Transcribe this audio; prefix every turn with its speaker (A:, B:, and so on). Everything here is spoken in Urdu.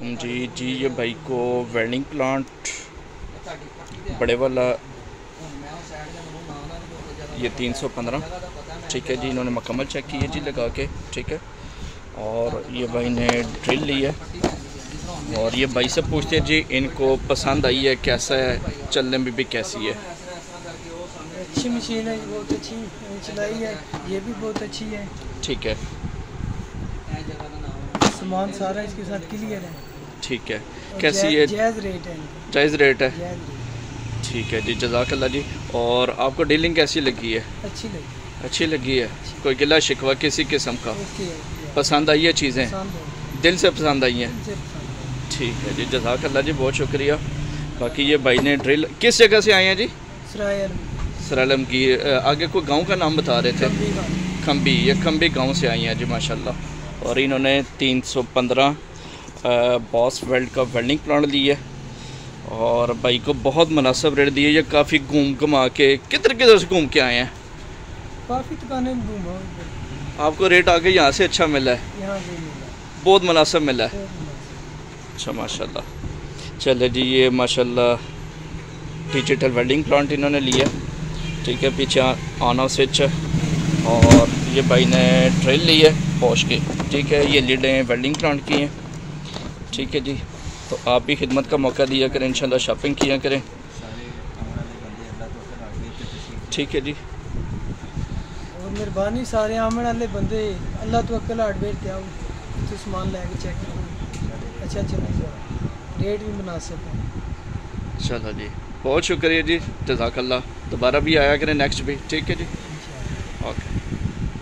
A: علیکم جی جی یہ بھائی کو ویلڈنگ پلانٹ بڑے والا یہ تین سو پندرہ۔ ٹھیک ہے جی انہوں نے مکمل چیک کی ہے جی لگا کے ٹھیک ہے۔ اور یہ بھائی نے ڈرل لی ہے۔ اور یہ بھائی سے پوچھتے ہیں جی ان کو پسند آئی ہے کیسا ہے چلنے میں بھی کیسی ہے؟
B: اچھی مشین ہے بہت اچھی چلائی ہے یہ بھی بہت اچھی ہے۔
A: ٹھیک ہے۔
B: سامان سارا اس کے ساتھ کلیئر ہے۔
A: ٹھیک ہے۔ کیسی ہے
B: جائز ریٹ ہے۔
A: جائز ریٹ ہے۔
B: جائز ریٹ۔
A: ٹھیک ہے جی جزاک اللہ جی۔ اور آپ کو ڈیلنگ کیسی لگی ہے؟
B: اچھی لگی۔
A: اچھی لگی ہے۔ کوئی گلا شکوہ کسی قسم کا؟ پسند آئی ہے چیزیں؟ دل سے پسند آئی ہیں؟ ٹھیک ہے جی جزاک اللہ جی بہت شکریہ۔ باقی یہ بھائی نے ڈرل کس جگہ سے آئے ہیں جی؟ سرالم کی آگے کوئی گاؤں کا نام بتا رہے تھے؟ کھمبی یہ کھمبی گاؤں سے آئی ہیں جی ماشاءاللہ۔ اور انہوں نے تین سو پندرہ باس ویلڈ کا ویلڈنگ پلانٹ لی ہے۔ اور بھائی کو بہت مناسب ریٹ دی ہے۔ یہ کافی گھوم گھما کے کدھر کدھر سے گھوم کے آئے ہیں؟
B: کافی دکانیں گھوما
A: آپ کو ریٹ آگے یہاں سے اچھا ملا ہے؟
B: یہاں سے ملا۔
A: بہت مناسب ملا ہے۔ اچھا ماشاءاللہ۔ چلے جی یہ ماشاءاللہ ڈیجیٹل ویلڈنگ پلانٹ انہوں نے لیا ٹھیک ہے پیچھے آن آف سوئچ ہے۔ اور یہ بھائی نے ڈرل لی ہے پوش کی۔ ٹھیک ہے یہ لیڈیں ویلڈنگ پلانٹ کی ہیں۔ ٹھیک ہے جی۔ تو آپ بھی خدمت کا موقع دیا کریں انشاءاللہ شاپنگ کیا کریں۔ ٹھیک ہے جی۔
B: اور مہربانی سارے آمن والے بندے اللہ تو اکل ہارڈ ویئر کیا تو سامان لے کے چیک کرو۔ اچھا چلے گا ریٹ بھی مناسب ہے۔
A: چلو جی۔ بہت شکریہ جی جزاک اللہ۔ دوبارہ بھی آیا کریں نیکسٹ بھی۔ ٹھیک ہے جی۔ اوکے